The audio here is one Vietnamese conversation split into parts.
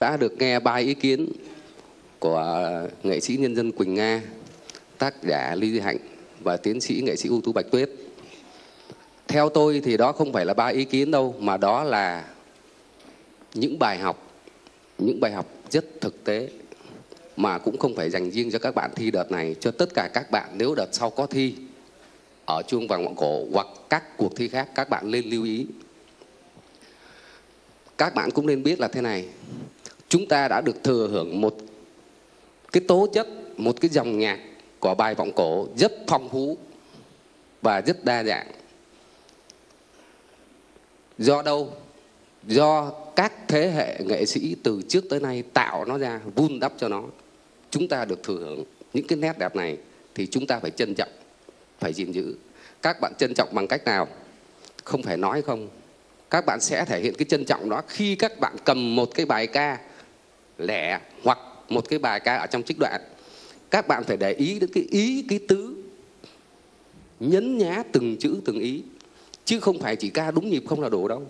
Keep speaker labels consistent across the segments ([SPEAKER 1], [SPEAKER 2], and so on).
[SPEAKER 1] đã được nghe ba ý kiến của nghệ sĩ nhân dân Quỳnh Nga, tác giả Lý Duy Hạnh và tiến sĩ nghệ sĩ ưu tú Bạch Tuyết. Theo tôi thì đó không phải là ba ý kiến đâu mà đó là những bài học, những bài học rất thực tế mà cũng không phải dành riêng cho các bạn thi đợt này, cho tất cả các bạn nếu đợt sau có thi ở chuông vàng ngọn cổ hoặc các cuộc thi khác các bạn nên lưu ý. Các bạn cũng nên biết là thế này, chúng ta đã được thừa hưởng một cái tố chất, một cái dòng nhạc của bài vọng cổ rất phong phú và rất đa dạng. Do đâu? Do các thế hệ nghệ sĩ từ trước tới nay tạo nó ra, vun đắp cho nó. Chúng ta được thừa hưởng những cái nét đẹp này thì chúng ta phải trân trọng, phải gìn giữ. Các bạn trân trọng bằng cách nào? Không phải nói không. Các bạn sẽ thể hiện cái trân trọng đó khi các bạn cầm một cái bài ca lẻ hoặc một cái bài ca ở trong trích đoạn, các bạn phải để ý đến cái ý, cái tứ nhấn nhá từng chữ, từng ý, chứ không phải chỉ ca đúng nhịp không là đủ đâu.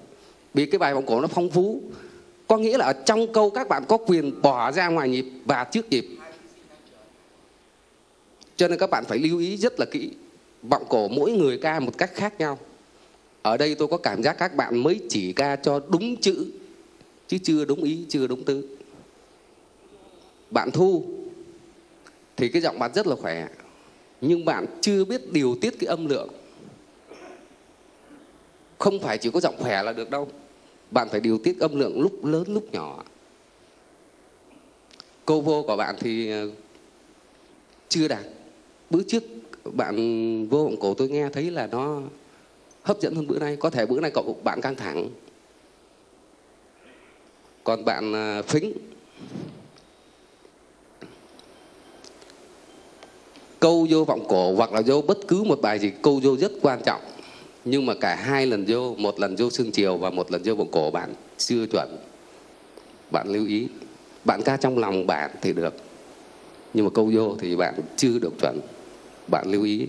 [SPEAKER 1] Vì cái bài vọng cổ nó phong phú, có nghĩa là ở trong câu các bạn có quyền bỏ ra ngoài nhịp và trước nhịp. Cho nên các bạn phải lưu ý rất là kỹ, vọng cổ mỗi người ca một cách khác nhau. Ở đây tôi có cảm giác các bạn mới chỉ ca cho đúng chữ, chứ chưa đúng ý, chưa đúng tứ bạn thu, thì cái giọng bạn rất là khỏe, nhưng bạn chưa biết điều tiết cái âm lượng. Không phải chỉ có giọng khỏe là được đâu, bạn phải điều tiết âm lượng lúc lớn, lúc nhỏ. Cô vô của bạn thì ờ, chưa đạt. Bữa trước bạn vô vọng cổ tôi nghe thấy là nó hấp dẫn hơn bữa nay. Có thể bữa nay cậu bạn căng thẳng. Còn bạn ờ, phính câu vô vọng cổ hoặc là vô bất cứ một bài gì, câu vô rất quan trọng. Nhưng mà cả hai lần vô, một lần vô xương chiều và một lần vô vọng cổ, bạn chưa chuẩn. Bạn lưu ý. Bạn ca trong lòng bạn thì được. Nhưng mà câu vô thì bạn chưa được chuẩn. Bạn lưu ý.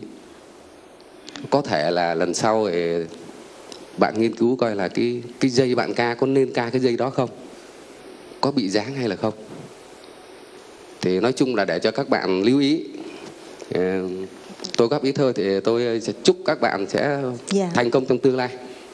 [SPEAKER 1] Có thể là lần sau thì bạn nghiên cứu coi là cái cái dây bạn ca có nên ca cái dây đó không? Có bị dáng hay là không? Thì nói chung là để cho các bạn lưu ý tôi góp ý thơ thì tôi sẽ chúc các bạn sẽ
[SPEAKER 2] Dạ.
[SPEAKER 1] thành công trong tương lai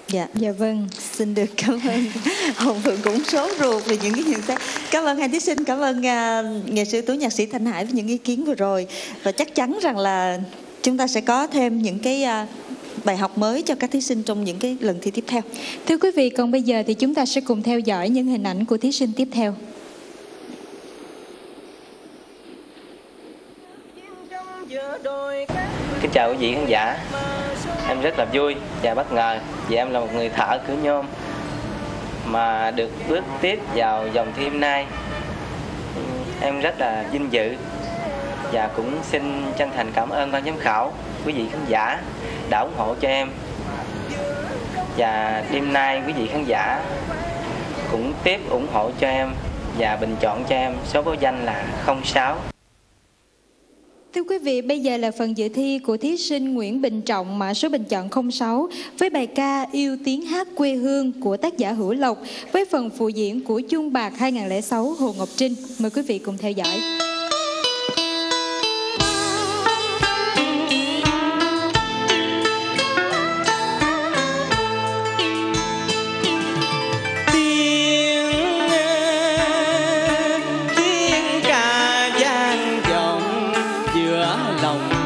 [SPEAKER 2] Dạ, dạ vâng, xin được cảm ơn Hồng Phượng cũng sốt ruột về những cái nhận xét. Cảm ơn hai thí sinh, cảm ơn à, nghệ sĩ tố nhạc sĩ Thanh Hải với những ý kiến vừa rồi. Và chắc chắn rằng là chúng ta sẽ có thêm những cái à, bài học mới cho các thí sinh trong những cái lần thi tiếp theo.
[SPEAKER 3] Thưa quý vị, còn bây giờ thì chúng ta sẽ cùng theo dõi những hình ảnh của thí sinh tiếp theo.
[SPEAKER 4] Kính chào quý vị khán giả. Em rất là vui và bất ngờ vì em là một người thợ cửa nhôm Mà được bước tiếp vào dòng thi hôm nay. Em rất là vinh dự Và cũng xin chân thành cảm ơn ban giám khảo, Quý vị khán giả đã ủng hộ cho em. Và đêm nay quý vị khán giả cũng tiếp ủng hộ cho em Và bình chọn cho em số báo danh là 06
[SPEAKER 3] Thưa quý vị, bây giờ là phần dự thi của thí sinh Nguyễn Bình Trọng mã số bình chọn 06 với bài ca Yêu tiếng hát quê hương của tác giả Hữu Lộc với phần phụ diễn của Chuông Bạc 2006 Hồ Ngọc Trinh. Mời quý vị cùng theo dõi.
[SPEAKER 5] Lòng.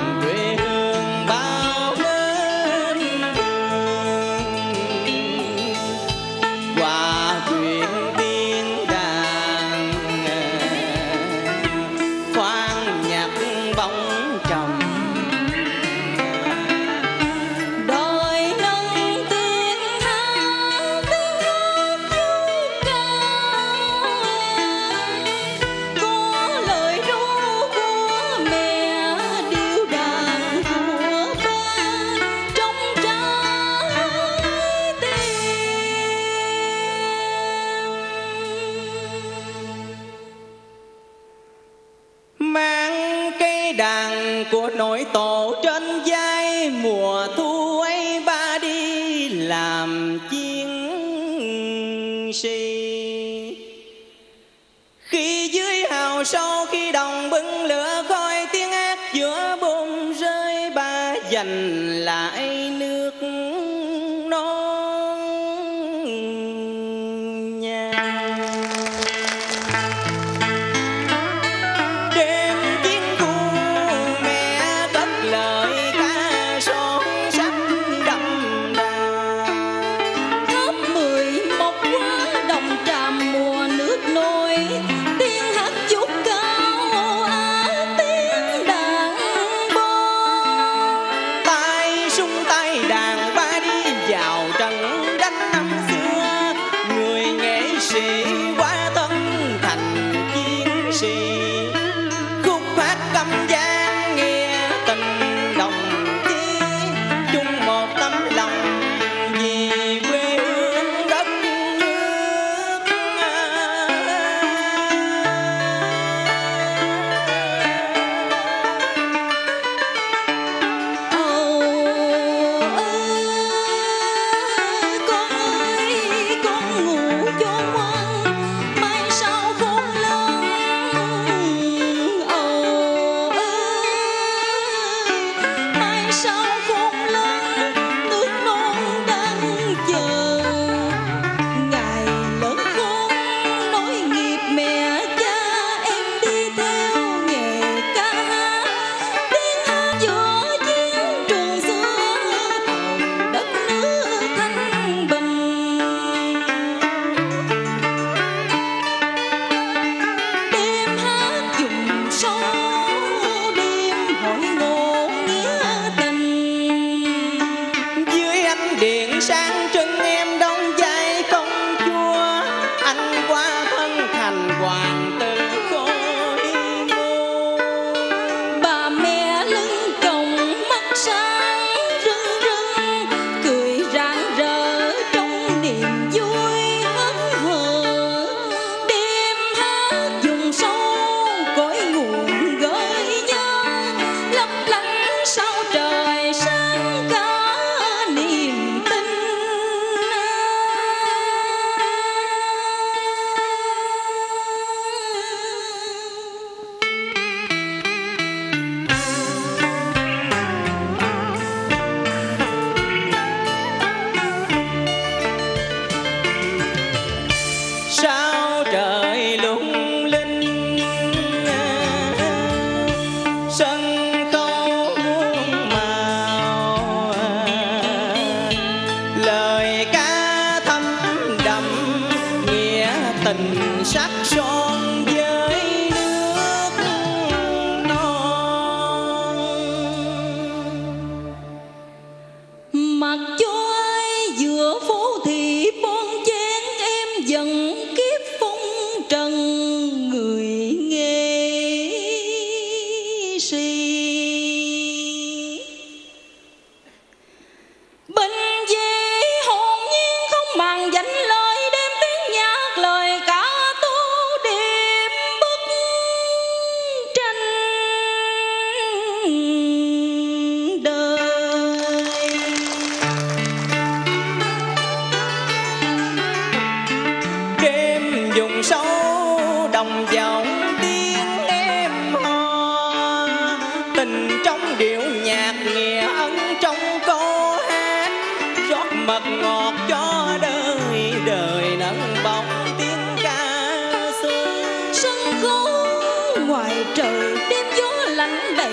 [SPEAKER 5] Đàn
[SPEAKER 6] của
[SPEAKER 5] nội tổ trên vai. Mùa thu ấy ba đi làm chiến sĩ khi dưới hào sau khi đồng bưng lửa khói, tiếng ác giữa bùn rơi. Ba dành lại nước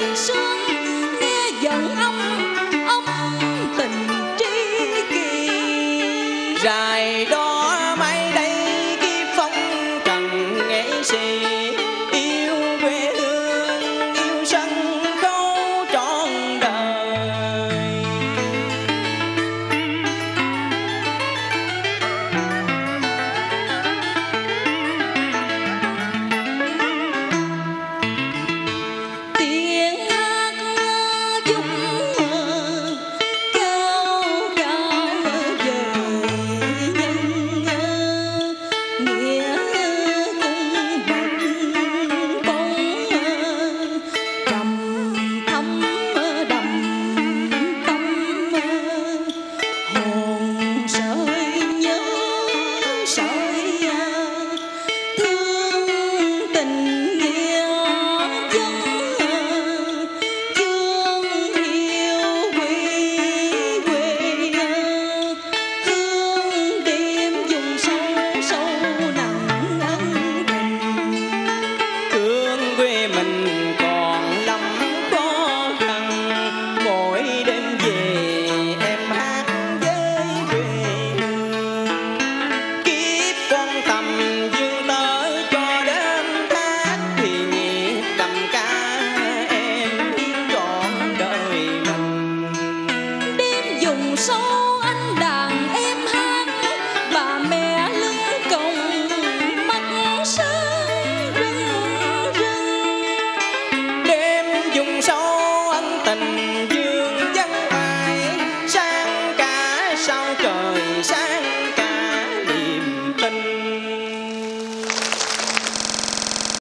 [SPEAKER 6] đầy xuân nghe dần âm